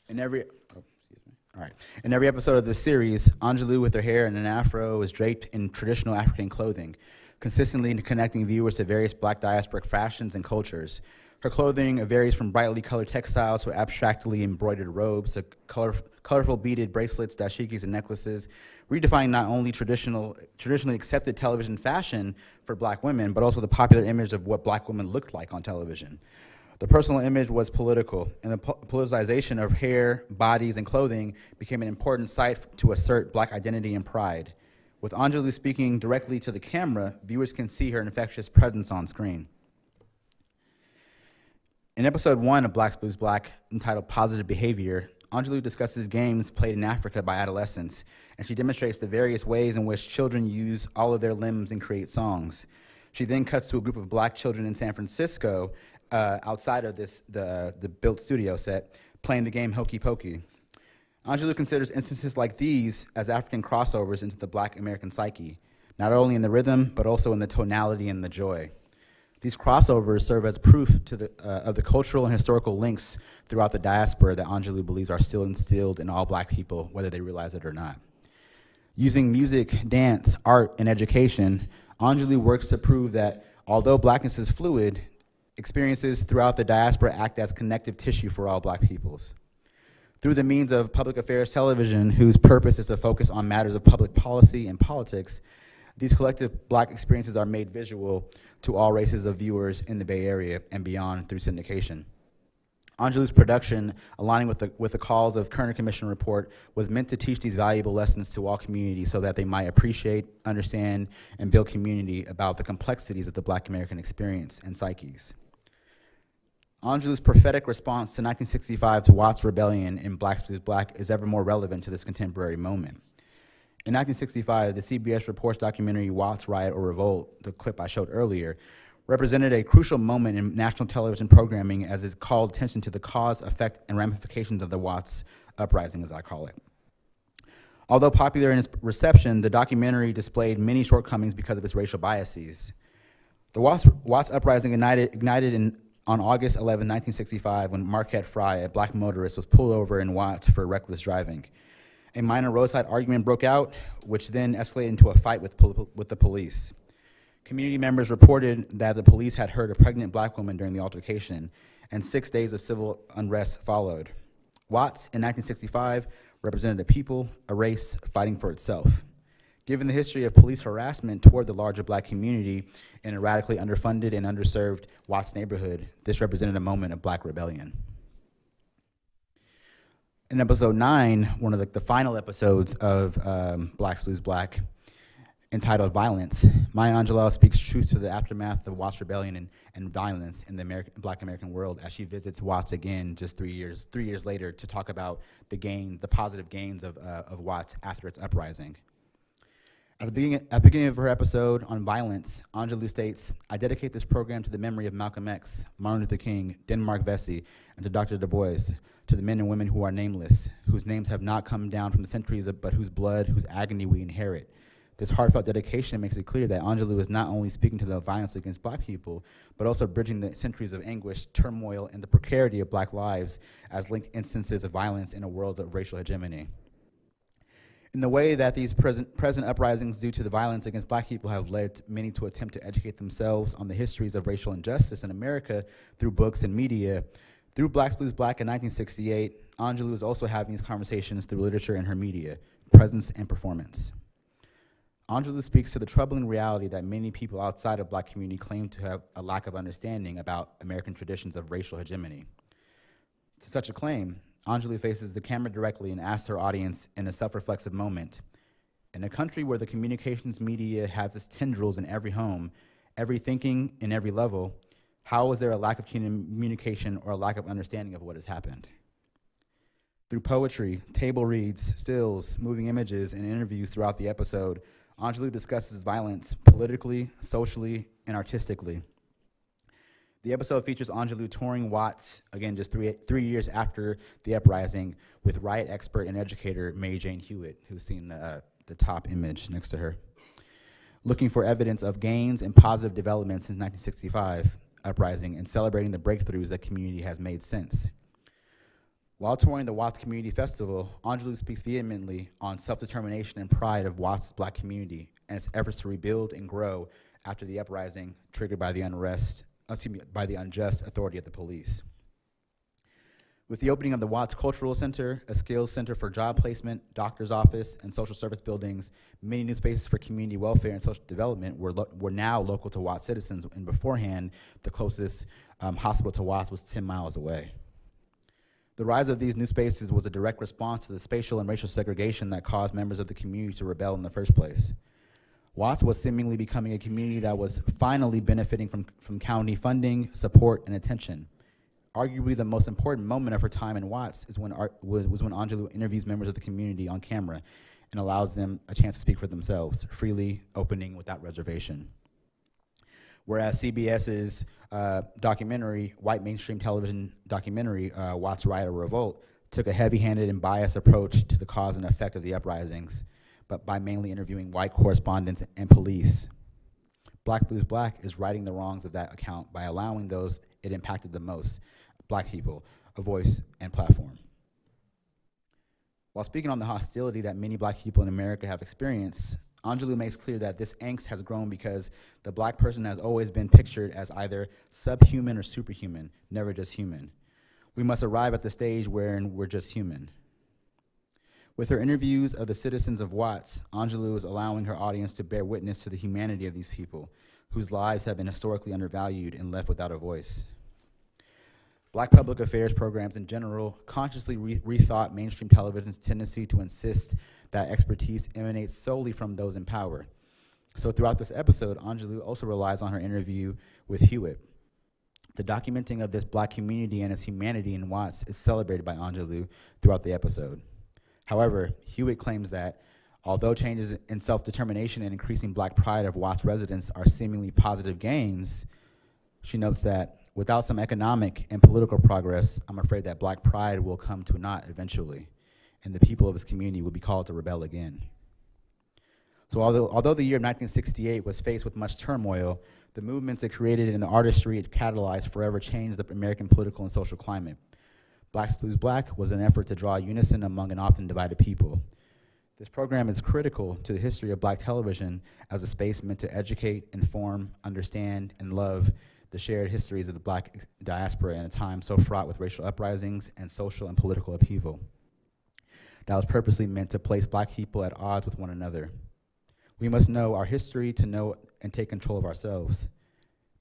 In every, oh, excuse me. All right. In every episode of this series, Angelou, with her hair in an afro, is draped in traditional African clothing, consistently connecting viewers to various black diasporic fashions and cultures. Her clothing varies from brightly colored textiles to abstractly embroidered robes to color, colorful beaded bracelets, dashikis, and necklaces, redefining not only traditional, traditionally accepted television fashion for black women, but also the popular image of what black women looked like on television. The personal image was political, and the po- politicization of hair, bodies, and clothing became an important site to assert black identity and pride. With Angelou speaking directly to the camera, viewers can see her infectious presence on screen. In episode one of Black Blues Black, entitled Positive Behavior, Angelou discusses games played in Africa by adolescents, and she demonstrates the various ways in which children use all of their limbs and create songs. She then cuts to a group of black children in San Francisco uh, outside of this the, the built studio set playing the game Hokey Pokey. Angelou considers instances like these as African crossovers into the black American psyche, not only in the rhythm, but also in the tonality and the joy. These crossovers serve as proof to the, uh, of the cultural and historical links throughout the diaspora that Angelou believes are still instilled in all black people, whether they realize it or not. Using music, dance, art, and education, Angelou works to prove that although blackness is fluid, experiences throughout the diaspora act as connective tissue for all black peoples. Through the means of public affairs television, whose purpose is to focus on matters of public policy and politics, these collective black experiences are made visual to all races of viewers in the Bay Area and beyond through syndication. Angelou's production, aligning with the, with the calls of Kerner Commission report, was meant to teach these valuable lessons to all communities so that they might appreciate, understand, and build community about the complexities of the black American experience and psyches. Angelou's prophetic response to 1965 to Watts' rebellion in Blacks Blues Black is ever more relevant to this contemporary moment. In 1965, the CBS reports documentary Watts Riot or Revolt, the clip I showed earlier, represented a crucial moment in national television programming as it called attention to the cause, effect, and ramifications of the Watts uprising, as I call it. Although popular in its reception, the documentary displayed many shortcomings because of its racial biases. The Watts, Watts uprising ignited, ignited in on August 11, 1965, when Marquette Frye, a black motorist, was pulled over in Watts for reckless driving. A minor roadside argument broke out, which then escalated into a fight with, with the police. Community members reported that the police had hurt a pregnant black woman during the altercation, and six days of civil unrest followed. Watts, in 1965, represented a people, a race, fighting for itself. Given the history of police harassment toward the larger black community in a radically underfunded and underserved Watts neighborhood, this represented a moment of black rebellion. In episode nine, one of the, the final episodes of um, Blacks Blues Black, entitled Violence, Maya Angelou speaks truth to the aftermath of Watts Rebellion and, and violence in the American, black American world as she visits Watts again just three years, three years later to talk about the gain, the positive gains of, uh, of Watts after its uprising. At the, beginning, at the beginning of her episode on violence, Angelou states, I dedicate this program to the memory of Malcolm X, Martin Luther King, Denmark Vesey, and to Dr. Du Bois, to the men and women who are nameless, whose names have not come down from the centuries, of, but whose blood, whose agony we inherit. This heartfelt dedication makes it clear that Angelou is not only speaking to the violence against black people, but also bridging the centuries of anguish, turmoil, and the precarity of black lives as linked instances of violence in a world of racial hegemony. In the way that these present, present uprisings due to the violence against black people have led many to attempt to educate themselves on the histories of racial injustice in America through books and media, through Blacks Blues Black in 1968, Angelou is also having these conversations through literature and her media, presence and performance. Angelou speaks to the troubling reality that many people outside of black community claim to have a lack of understanding about American traditions of racial hegemony. To such a claim, Angelou faces the camera directly and asks her audience in a self-reflexive moment, in a country where the communications media has its tendrils in every home, every thinking in every level, how is there a lack of communication or a lack of understanding of what has happened? Through poetry, table reads, stills, moving images, and interviews throughout the episode, Angelou discusses violence politically, socially, and artistically. The episode features Angelou touring Watts, again, just three, three years after the uprising, with riot expert and educator Mary Jane Hewitt, who's seen the, uh, the top image next to her. Looking for evidence of gains and positive developments since 1965 uprising and celebrating the breakthroughs that community has made since. While touring the Watts Community Festival, Angelou speaks vehemently on self-determination and pride of Watts' black community and its efforts to rebuild and grow after the uprising triggered by the unrest excuse me, by the unjust authority of the police. With the opening of the Watts Cultural Center, a skills center for job placement, doctor's office, and social service buildings, many new spaces for community welfare and social development were, were now local to Watts citizens, and beforehand, the closest um, hospital to Watts was 10 miles away. The rise of these new spaces was a direct response to the spatial and racial segregation that caused members of the community to rebel in the first place. Watts was seemingly becoming a community that was finally benefiting from, from county funding, support, and attention. Arguably the most important moment of her time in Watts is when was, was when Angelou interviews members of the community on camera and allows them a chance to speak for themselves, freely, opening without reservation. Whereas CBS's uh, documentary, white mainstream television documentary, uh, Watts Riot or Revolt, took a heavy handed and biased approach to the cause and effect of the uprisings, but by mainly interviewing white correspondents and police. Black Blues Black is righting the wrongs of that account by allowing those it impacted the most, black people, a voice and platform. While speaking on the hostility that many black people in America have experienced, Angelou makes clear that this angst has grown because the black person has always been pictured as either subhuman or superhuman, never just human. We must arrive at the stage wherein we're just human. With her interviews of the citizens of Watts, Angelou is allowing her audience to bear witness to the humanity of these people, whose lives have been historically undervalued and left without a voice. Black public affairs programs in general consciously re rethought mainstream television's tendency to insist that expertise emanates solely from those in power. So throughout this episode, Angelou also relies on her interview with Hewitt. The documenting of this black community and its humanity in Watts is celebrated by Angelou throughout the episode. However, Hewitt claims that although changes in self-determination and increasing black pride of Watts residents are seemingly positive gains, she notes that Without some economic and political progress, I'm afraid that black pride will come to a naught eventually, and the people of this community will be called to rebel again. So although, although the year of 1968 was faced with much turmoil, the movements it created and the artistry it catalyzed forever changed the American political and social climate. Blacks Blues Black was an effort to draw unison among an often divided people. This program is critical to the history of black television as a space meant to educate, inform, understand, and love the shared histories of the black diaspora in a time so fraught with racial uprisings and social and political upheaval. That was purposely meant to place black people at odds with one another. We must know our history to know and take control of ourselves.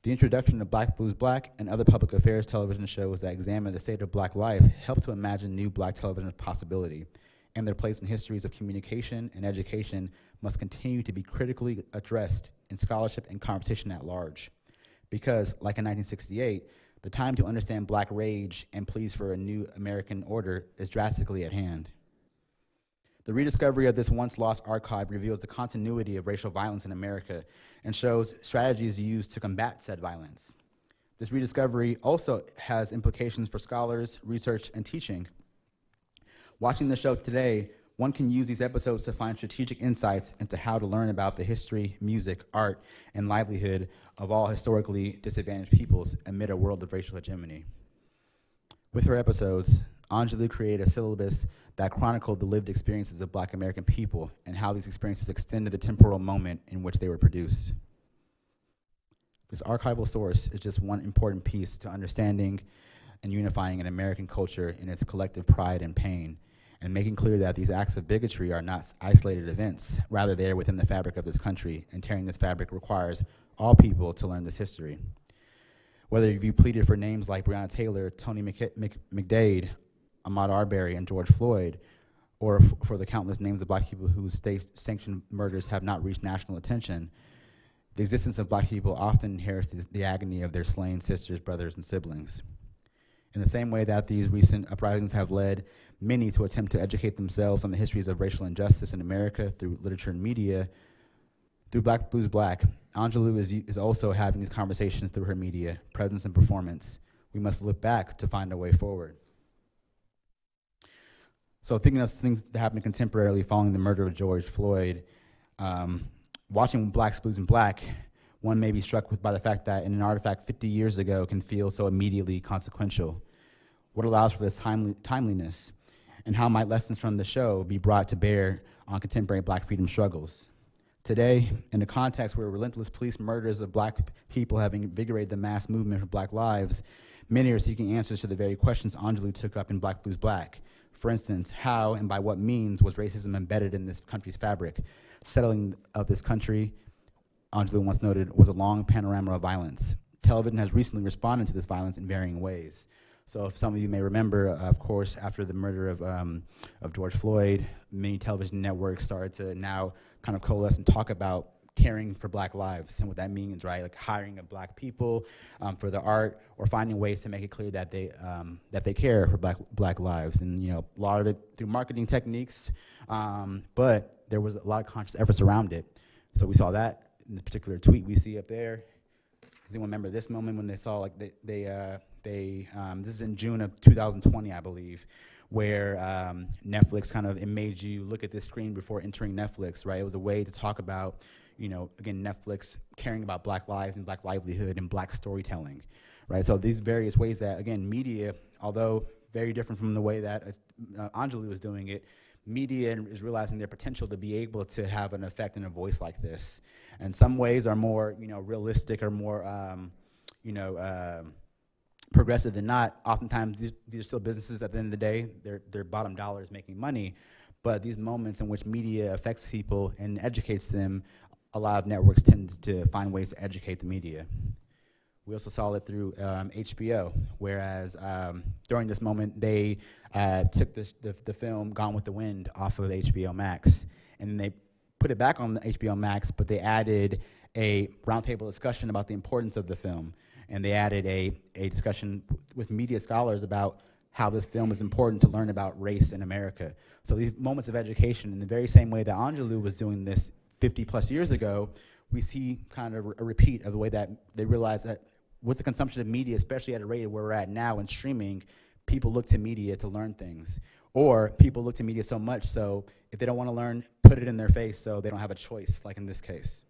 The introduction of Black Blues Black and other public affairs television shows that examine the state of black life help to imagine new black television possibility, and their place in histories of communication and education must continue to be critically addressed in scholarship and competition at large because, like in 1968, the time to understand black rage and pleas for a new American order is drastically at hand. The rediscovery of this once lost archive reveals the continuity of racial violence in America and shows strategies used to combat said violence. This rediscovery also has implications for scholars, research, and teaching. Watching the show today one can use these episodes to find strategic insights into how to learn about the history, music, art, and livelihood of all historically disadvantaged peoples amid a world of racial hegemony. With her episodes, Angelou created a syllabus that chronicled the lived experiences of black American people and how these experiences extended the temporal moment in which they were produced. This archival source is just one important piece to understanding and unifying an American culture in its collective pride and pain and making clear that these acts of bigotry are not isolated events. Rather, they are within the fabric of this country, and tearing this fabric requires all people to learn this history. Whether you pleaded for names like Breonna Taylor, Tony McDade, Ahmaud Arbery, and George Floyd, or for the countless names of black people whose state-sanctioned murders have not reached national attention, the existence of black people often inherits the agony of their slain sisters, brothers, and siblings. In the same way that these recent uprisings have led many to attempt to educate themselves on the histories of racial injustice in America through literature and media, through Black Blues Black, Angelou is, is also having these conversations through her media, presence, and performance. We must look back to find a way forward. So thinking of things that happened contemporarily following the murder of George Floyd, um, watching Blacks, Blues, and Black, one may be struck with by the fact that in an artifact 50 years ago can feel so immediately consequential. What allows for this timely, timeliness? And how might lessons from the show be brought to bear on contemporary black freedom struggles? Today, in a context where relentless police murders of black people have invigorated the mass movement for black lives, many are seeking answers to the very questions Angelou took up in Black Blues Black. For instance, how and by what means was racism embedded in this country's fabric? Settling of this country, Angelou once noted, was a long panorama of violence. Television has recently responded to this violence in varying ways. So if some of you may remember, uh, of course, after the murder of, um, of George Floyd, many television networks started to now kind of coalesce and talk about caring for black lives and what that means, right? Like hiring of black people um, for the art or finding ways to make it clear that they, um, that they care for black, black lives. And, you know, a lot of it through marketing techniques, um, but there was a lot of conscious efforts around it. So we saw that in this particular tweet we see up there. Does anyone remember this moment when they saw like they they uh, they um, this is in June of 2020, I believe, where um, Netflix kind of it made you look at this screen before entering Netflix, right? It was a way to talk about, you know, again Netflix caring about Black lives and Black livelihood and Black storytelling, right? So these various ways that again media, although very different from the way that uh, Angelou was doing it, media is realizing their potential to be able to have an effect and a voice like this. And some ways are more, you know, realistic or more, um, you know, um, progressive than not. Oftentimes, these, these, are still businesses at the end of the day. Their, their bottom dollar is making money. But these moments in which media affects people and educates them, a lot of networks tend to find ways to educate the media. We also saw it through um, HBO, whereas um, during this moment, they uh, took the, the, the, film Gone with the Wind off of HBO Max, and they put it back on HBO Max, but they added a roundtable discussion about the importance of the film, and they added a, a discussion with media scholars about how this film is important to learn about race in America. So these moments of education, in the very same way that Angelou was doing this 50 plus years ago, we see kind of a repeat of the way that they realized that with the consumption of media, especially at a rate where we're at now in streaming, people look to media to learn things. Or people look to media so much so if they don't want to learn, put it in their face so they don't have a choice, like in this case.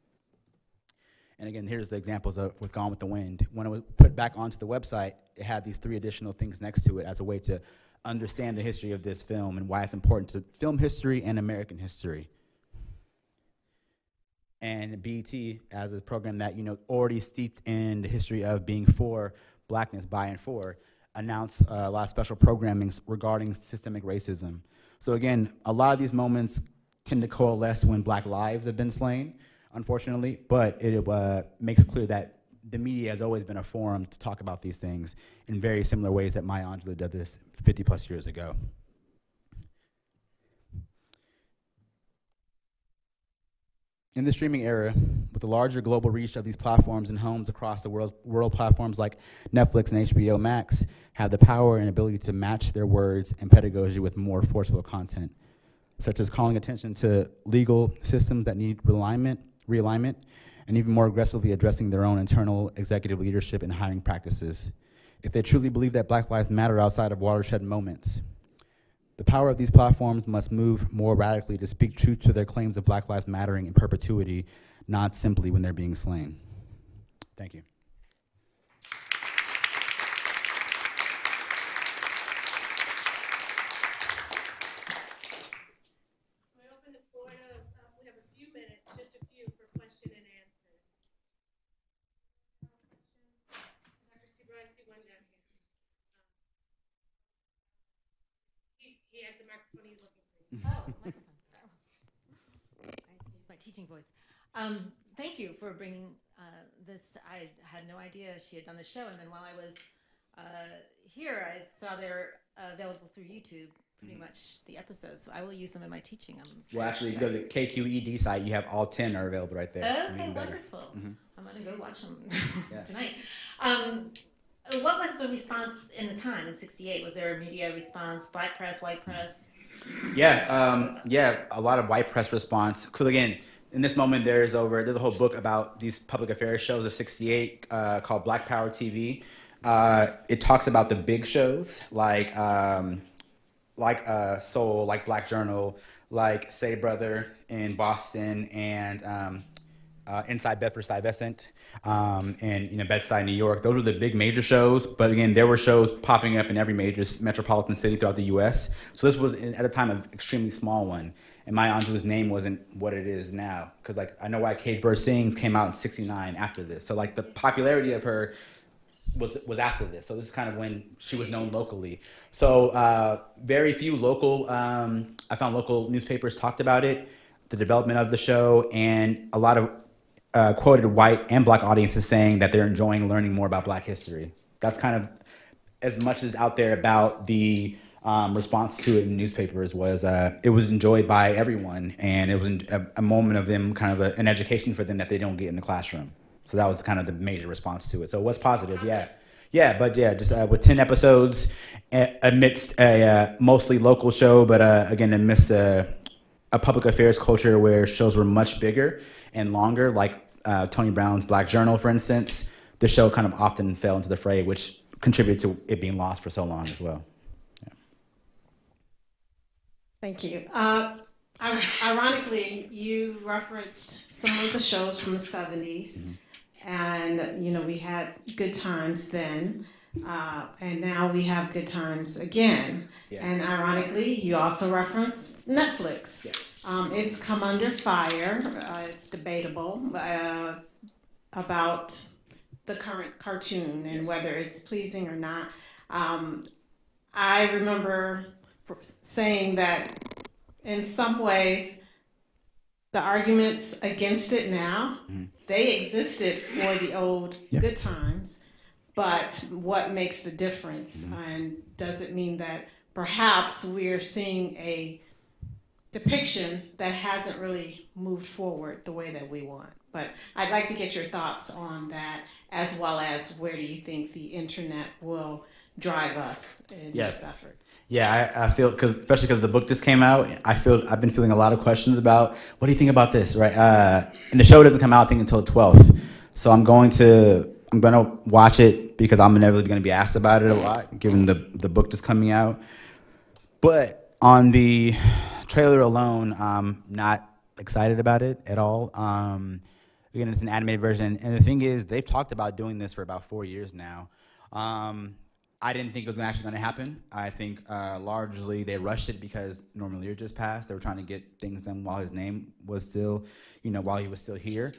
And again, here's the examples of with Gone with the Wind. When it was put back onto the website, it had these three additional things next to it as a way to understand the history of this film and why it's important to film history and American history and BET as a program that you know already steeped in the history of being for blackness by and for announced uh, a lot of special programming regarding systemic racism. So again, a lot of these moments tend to coalesce when black lives have been slain, unfortunately, but it uh, makes clear that the media has always been a forum to talk about these things in very similar ways that Maya Angelou did this 50 plus years ago. In the streaming era, with the larger global reach of these platforms and homes across the world, world platforms like Netflix and HBO Max have the power and ability to match their words and pedagogy with more forceful content, such as calling attention to legal systems that need realignment, realignment and even more aggressively addressing their own internal executive leadership and hiring practices. If they truly believe that Black Lives Matter outside of watershed moments, the power of these platforms must move more radically to speak truth to their claims of Black Lives Mattering in perpetuity, not simply when they're being slain. Thank you. Teaching voice. Um, thank you for bringing uh, this. I had no idea she had done the show, and then while I was uh, here, I saw they're available through YouTube. Pretty mm-hmm. much the episodes, so I will use them in my teaching. I'm well, actually, you go to the KQED site. You have all ten are available right there. Okay, wonderful. Mm-hmm. I'm gonna go watch them yeah. tonight. Um, what was the response in the time in '68? Was there a media response? Black press, white press? Yeah, um, yeah, a lot of white press response. So again, in this moment, there's over there's a whole book about these public affairs shows of '68 uh, called Black Power TV. Uh, it talks about the big shows like um, like uh, Soul, like Black Journal, like Say Brother in Boston, and um, uh, Inside Bedford Stuyvesant, um, and you know Bedside, New York. Those were the big major shows. But again, there were shows popping up in every major metropolitan city throughout the U.S. So this was at a time an extremely small one and Maya Angelou's name wasn't what it is now. Because like I know why Caged Bird Sings came out in '69 after this. So like the popularity of her was was after this. So this is kind of when she was known locally. So uh, very few local. Um, I found local newspapers talked about it, the development of the show, and a lot of uh, quoted white and black audiences saying that they're enjoying learning more about Black history. That's kind of as much as out there about the um, response to it in newspapers was uh, it was enjoyed by everyone, and it was a, a moment of them kind of a, an education for them that they don't get in the classroom. So that was kind of the major response to it. So it was positive, yeah. Yeah, but yeah, just uh, with 10 episodes amidst a uh, mostly local show, but uh, again, amidst a, a, public affairs culture where shows were much bigger and longer, like uh, Tony Brown's Black Journal, for instance. the show kind of often fell into the fray, which contributed to it being lost for so long as well. Thank you. Uh, ironically, you referenced some of the shows from the 70s, and you know we had good times then, uh, and now we have good times again. Yeah. And ironically, you also reference Netflix. Yes. Um, it's come under fire. Uh, it's debatable uh, about the current cartoon and whether it's pleasing or not. Um, I remember saying that in some ways, the arguments against it now, they existed for the old Yeah. good times. But what makes the difference? And does it mean that perhaps we're seeing a depiction that hasn't really moved forward the way that we want? But I'd like to get your thoughts on that, as well as where do you think the internet will drive us in Yes. this effort? Yeah, I, I feel because especially because the book just came out, I feel I've been feeling a lot of questions about what do you think about this, right? Uh, and the show doesn't come out I think until the twelfth, so I'm going to I'm to watch it because I'm inevitably to be asked about it a lot, given the the book just coming out. But on the trailer alone, I'm not excited about it at all. Um, again, it's an animated version, and the thing is, they've talked about doing this for about four years now. Um, I didn't think it was actually going to happen. I think uh, largely they rushed it because Norman Lear just passed. They were trying to get things done while his name was still, you know, while he was still here.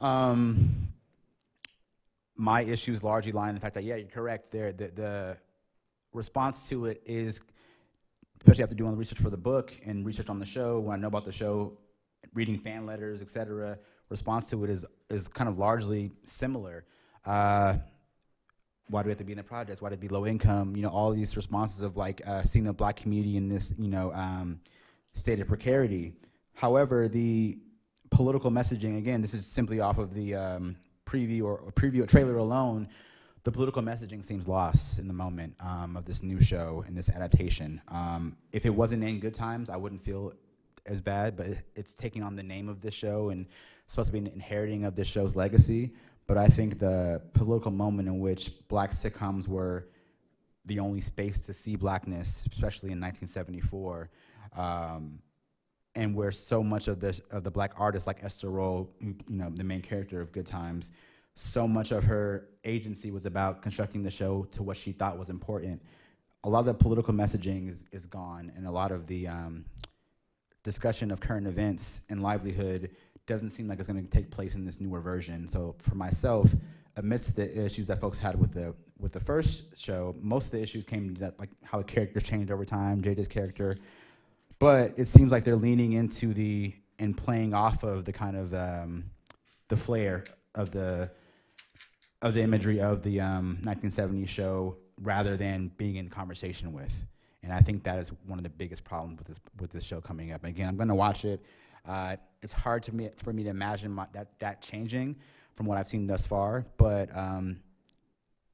Um, my issues largely lie in the fact that yeah, you're correct. There, the, the response to it is, especially after doing the research for the book and research on the show. When I know about the show, reading fan letters, etc. Response to it is is kind of largely similar. Uh, why do we have to be in the projects? Why do we be low income? You know, all these responses of like uh, seeing the black community in this, you know, um, state of precarity. However, the political messaging, again, this is simply off of the um, preview or, preview trailer alone. The political messaging seems lost in the moment um, of this new show and this adaptation. Um, if it wasn't in Good Times, I wouldn't feel as bad, but it's taking on the name of this show and supposed to be an inheriting of this show's legacy. But I think the political moment in which black sitcoms were the only space to see blackness, especially in 1974, um, and where so much of the of the black artists like Esther Rolle, you know, the main character of Good Times, so much of her agency was about constructing the show to what she thought was important. A lot of the political messaging is, is gone, and a lot of the um, discussion of current events and livelihood doesn't seem like it's going to take place in this newer version. So for myself, amidst the issues that folks had with the with the first show, most of the issues came that like how the characters changed over time, J.J.'s character. But it seems like they're leaning into the and playing off of the kind of um, the flair of the of the imagery of the um, 1970s show rather than being in conversation with. And I think that is one of the biggest problems with this with this show coming up. Again, I'm going to watch it. Uh, it's hard to me for me to imagine my, that that changing from what I've seen thus far. But um,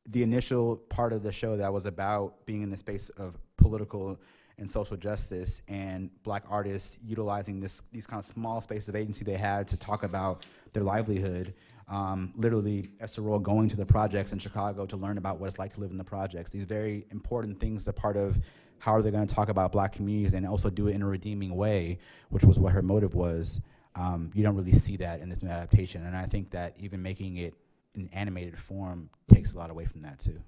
the initial part of the show that was about being in the space of political and social justice and black artists utilizing this these kind of small spaces of agency they had to talk about their livelihood. Um, literally, Esther going to the projects in Chicago to learn about what it's like to live in the projects. These very important things are part of how are they going to talk about black communities and also do it in a redeeming way, which was what her motive was. Um, you don't really see that in this new adaptation, and I think that even making it in animated form takes a lot away from that too.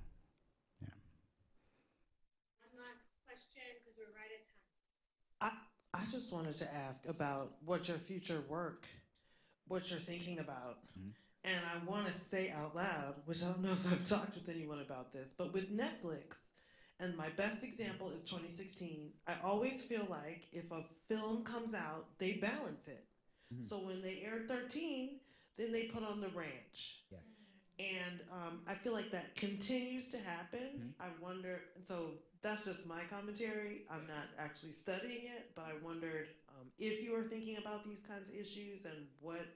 I, just wanted to ask about what your future work, what you're thinking about. Mm-hmm. And I want to say out loud, which I don't know if I've talked with anyone about this, but with Netflix, and my best example is 2016, I always feel like if a film comes out, they balance it. Mm-hmm. So when they air 13, then they put on The Ranch. Yeah. And um, I feel like that continues to happen. Mm-hmm. I wonder, so that's just my commentary. I'm not actually studying it, but I wondered um, if you are thinking about these kinds of issues and what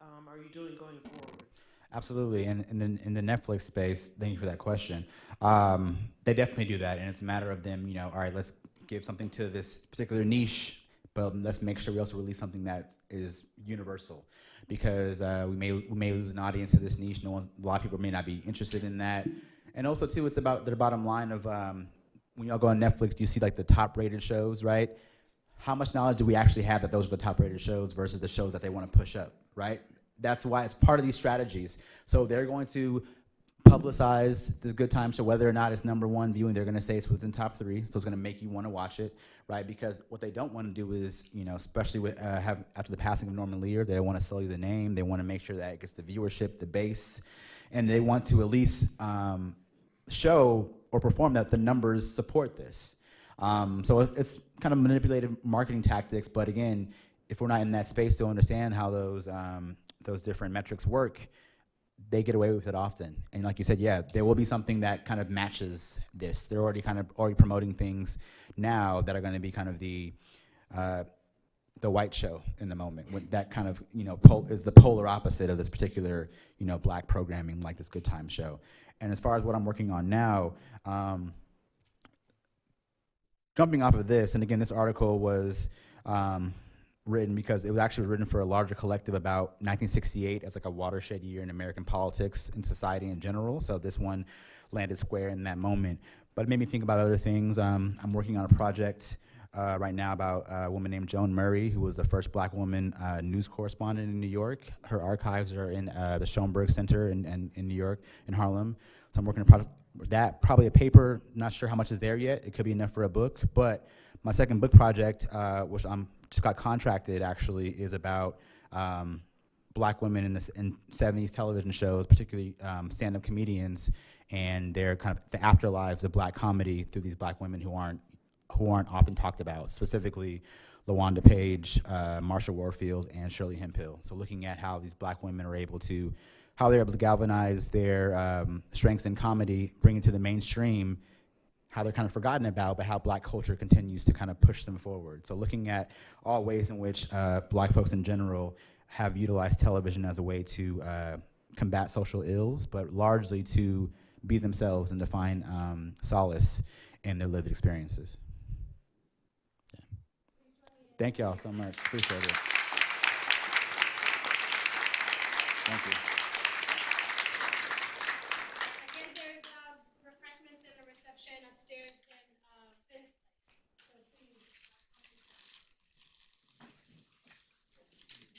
um, are you doing going forward? Absolutely, and in the in the Netflix space, thank you for that question. Um, they definitely do that, and it's a matter of them, you know, all right, let's give something to this particular niche but let's make sure we also release something that is universal because uh, we may we may lose an audience to this niche. No one, a lot of people may not be interested in that, and also too, it's about their bottom line of um, when y'all go on Netflix, you see like the top rated shows, right? How much knowledge do we actually have that those are the top rated shows versus the shows that they want to push up, right? That's why it's part of these strategies. So they're going to publicize this good time show, whether or not it's number one viewing, they're gonna say it's within top three, so it's gonna make you wanna watch it, right? Because what they don't wanna do is, you know, especially with, uh, have, after the passing of Norman Lear, they wanna sell you the name, they wanna make sure that it gets the viewership, the base, and they want to at least, um, show or perform that the numbers support this. Um, so it's kind of manipulative marketing tactics, but again, if we're not in that space to understand how those, um, those different metrics work, they get away with it often. And like you said, yeah, there will be something that kind of matches this. They're already kind of already promoting things now that are going to be kind of the uh, the white show in the moment. When that kind of you know is the polar opposite of this particular you know black programming like this Good Time show. And as far as what I'm working on now. Um, jumping off of this, and again, this article was um, written because it was actually written for a larger collective about 1968 as like a watershed year in American politics and society in general. So this one landed square in that moment. But it made me think about other things. Um, I'm working on a project uh, right now about a woman named Joan Murray, who was the first black woman uh, news correspondent in New York. Her archives are in uh, the Schomburg Center in, in, in New York, in Harlem. So I'm working on that, probably a paper, not sure how much is there yet. It could be enough for a book. But my second book project, uh, which I'm just got contracted actually, is about um, black women in, this, in 70s television shows, particularly um, stand-up comedians, and their kind of the afterlives of black comedy through these black women who aren't who aren't often talked about, specifically LaWanda Page, uh, Marsha Warfield, and Shirley Hemphill. So looking at how these black women are able to, how they're able to galvanize their um, strengths in comedy, bring it to the mainstream, how they're kind of forgotten about, but how black culture continues to kind of push them forward. So looking at all ways in which uh, black folks in general have utilized television as a way to uh, combat social ills, but largely to be themselves and to find um, solace in their lived experiences. Thank y'all so much. Appreciate it. Thank you.